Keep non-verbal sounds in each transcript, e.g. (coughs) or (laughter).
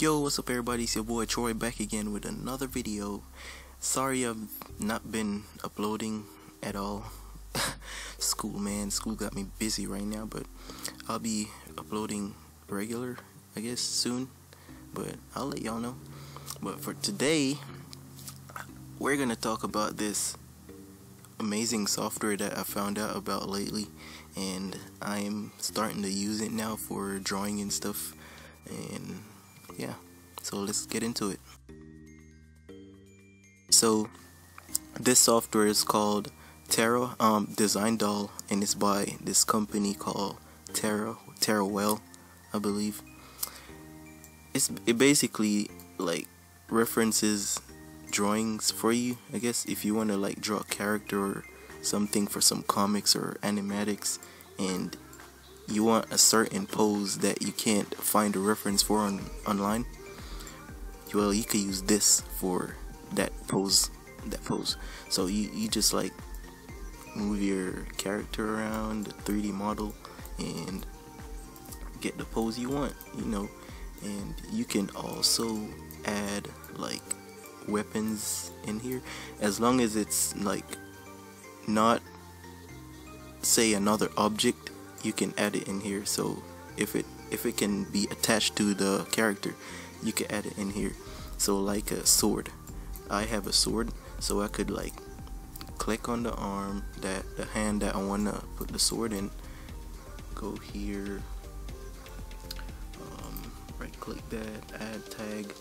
Yo, what's up everybody? It's your boy Troy back again with another video. Sorry I've not been uploading at all. (laughs) school, man. School got me busy right now, but I'll be uploading regular, I guess, soon. But I'll let y'all know. But for today, we're gonna talk about this amazing software that I found out about lately, and I'm starting to use it now for drawing and stuff. And yeah, so let's get into it. So this software is called Terra um, Design Doll, and it's by this company called Terra Terawell, I believe. It's it basically like references drawings for you. I guess if you want to like draw a character or something for some comics or animatics, and you want a certain pose that you can't find a reference for on online well you could use this for that pose that pose. So you, you just like move your character around the 3d model and get the pose you want you know. And you can also add like weapons in here. As long as it's like not say another object you can add it in here. So if it if it can be attached to the character you can add it in here. So like a sword. I have a sword so I could like click on the arm that the hand that I want to put the sword in. Go here. Um, right click that add tag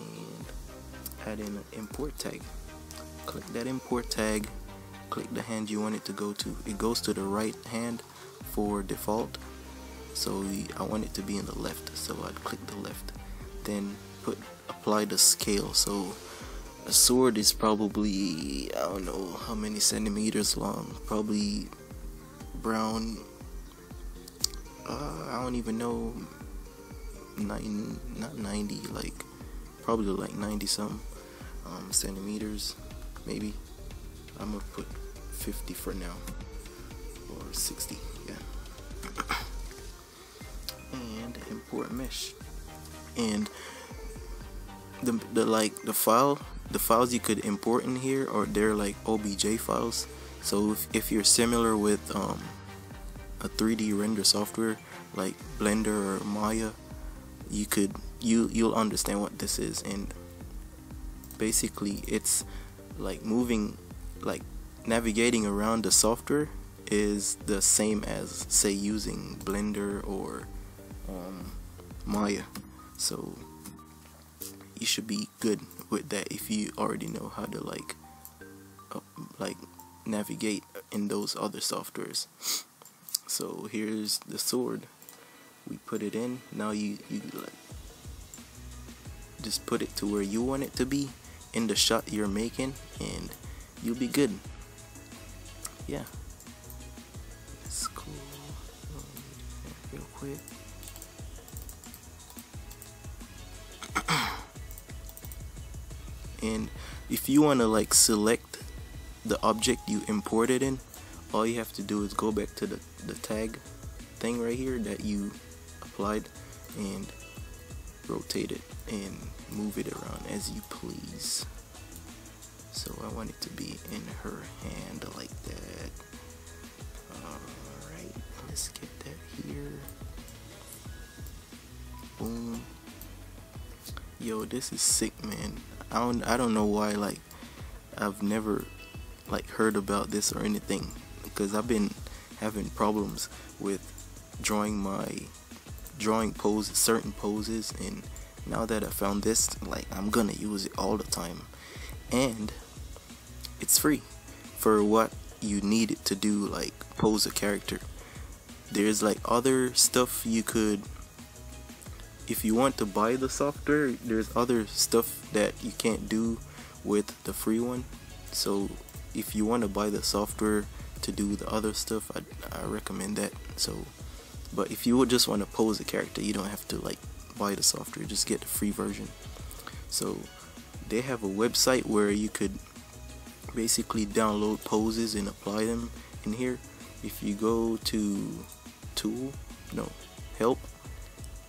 and add in an import tag. Click that import tag. Click the hand you want it to go to. It goes to the right hand for default. So I want it to be in the left so I'd click the left then put apply the scale. So a sword is probably I don't know how many centimeters long probably brown uh, I don't even know nine not 90 like probably like 90 some um, centimeters maybe. I'm gonna put 50 for now or 60 yeah and import mesh. And the, the like the file the files you could import in here are they're like obj files. So if, if you're similar with um, a 3d render software like blender or maya you could you you'll understand what this is. And basically it's like moving like navigating around the software is the same as say using blender or um, maya. So you should be good with that if you already know how to like uh, like navigate in those other softwares. So here's the sword. We put it in. Now you you like just put it to where you want it to be in the shot you're making and you'll be good. Yeah real quick. And if you want to like select the object you imported in all you have to do is go back to the, the tag thing right here that you applied and rotate it and move it around as you please. So I want it to be in her hand like that let's get that here. Boom. Yo this is sick man. I don't I don't know why like I've never like heard about this or anything because I've been having problems with drawing my drawing poses certain poses and now that I found this like I'm gonna use it all the time. And it's free for what you need it to do like pose a character there's like other stuff you could if you want to buy the software there's other stuff that you can't do with the free one. So if you want to buy the software to do the other stuff I, I recommend that. So but if you would just want to pose a character you don't have to like buy the software just get the free version. So they have a website where you could basically download poses and apply them in here. If you go to tool no help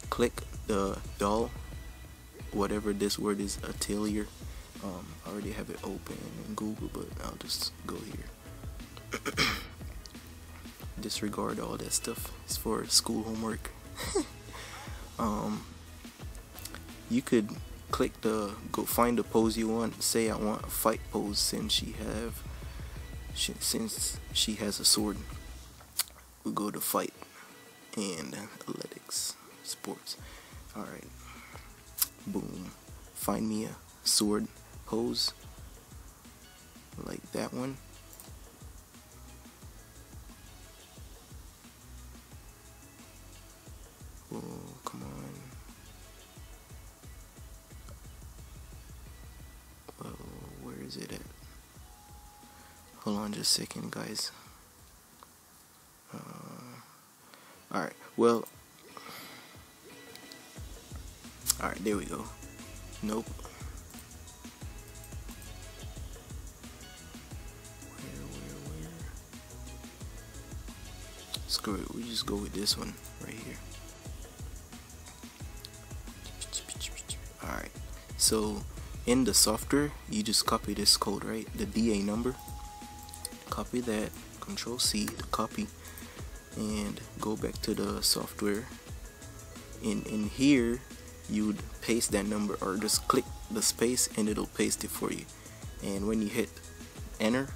click the doll whatever this word is atelier. Um, I already have it open in Google but I'll just go here. (coughs) Disregard all that stuff. It's for school homework. (laughs) Um, you could click the go find the pose you want. Say I want a fight pose since she have she, since she has a sword. We go to fight and athletics sports. Alright boom. Find me a sword pose like that one. Oh come on. Well where is it at? Hold on just a second guys uh, alright well alright there we go nope screw it, we just go with this one right here. Alright, so in the software, you just copy this code, right? The DA number. Copy that, Control C to copy, and go back to the software. and in here, you'd paste that number, or just click the space, and it'll paste it for you. And when you hit enter,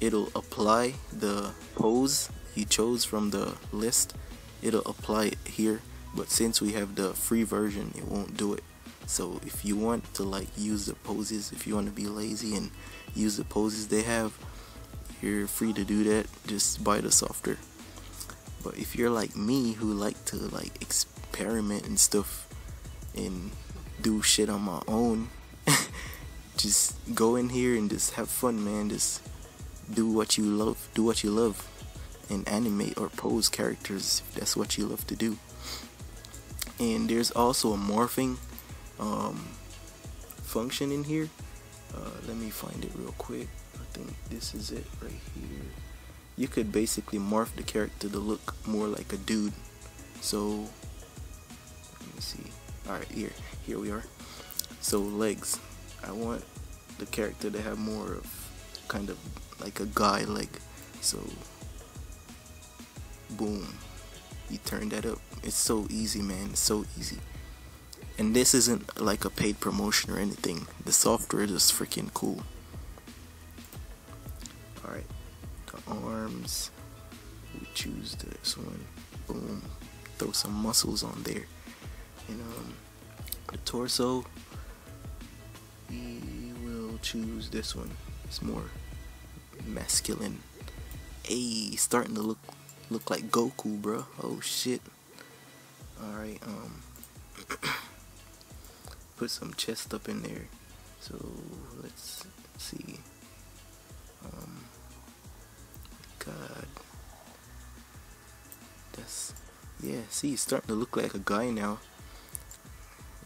it'll apply the pose you chose from the list it'll apply it here but since we have the free version it won't do it so if you want to like use the poses if you want to be lazy and use the poses they have you're free to do that just buy the software but if you're like me who like to like experiment and stuff and do shit on my own (laughs) just go in here and just have fun man just do what you love do what you love and animate or pose characters if that's what you love to do. And there's also a morphing um, function in here. Uh, let me find it real quick. I think this is it right here. You could basically morph the character to look more like a dude. So let me see. Alright, here, here we are. So legs. I want the character to have more of kind of like a guy leg. So boom you turn that up it's so easy man it's so easy and this isn't like a paid promotion or anything the software is freaking cool arms we choose this one boom throw some muscles on there and um the torso we will choose this one it's more masculine a starting to look Look like Goku, bro. Oh shit. Alright, um (clears throat) put some chest up in there. So let's see. Um God. That's yeah, see he's starting to look like a guy now.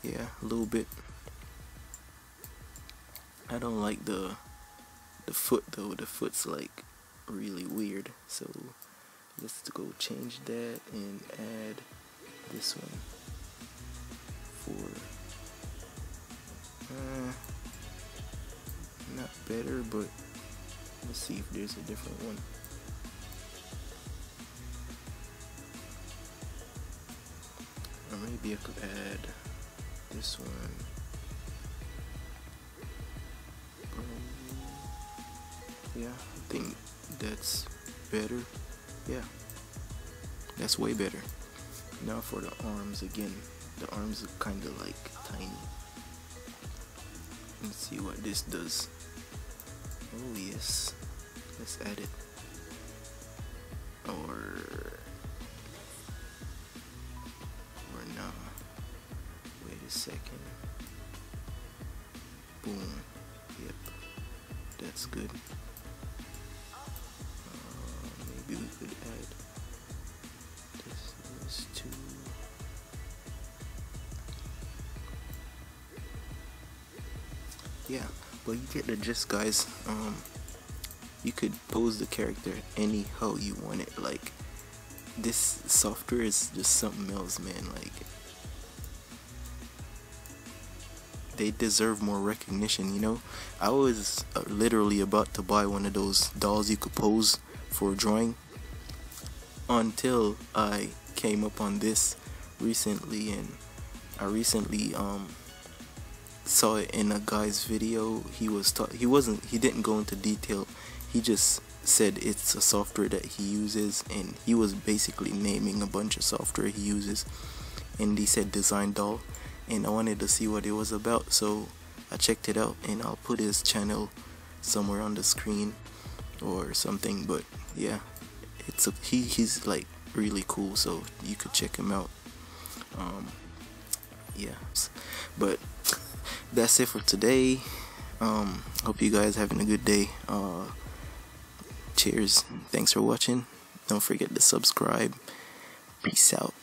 Yeah, a little bit. I don't like the the foot though. The foot's like really weird. So let's go change that and add this one for uh, not better but let's see if there's a different one maybe I could add this one. Um, yeah I think that's better. Yeah. That's way better. Now for the arms again. The arms are kind of like tiny. Let's see what this does. Oh yes. Let's add it. Or that's good maybe we could add this, too. Yeah, but you get the gist, guys. Um, you could pose the character any how you want it. Like this software is just something else, man. Like they deserve more recognition. You know, I was uh, literally about to buy one of those dolls you could pose for drawing until I came up on this recently, and I recently um saw it in a guy's video. He was ta- he wasn't he didn't go into detail. He just said it's a software that he uses and he was basically naming a bunch of software he uses and he said design doll and I wanted to see what it was about so I checked it out and I'll put his channel somewhere on the screen or something but yeah it's a, he he's like really cool so you could check him out. Um yeah but (laughs) that's it for today. Um hope you guys having a good day. Uh cheers. Thanks for watching. Don't forget to subscribe. Peace out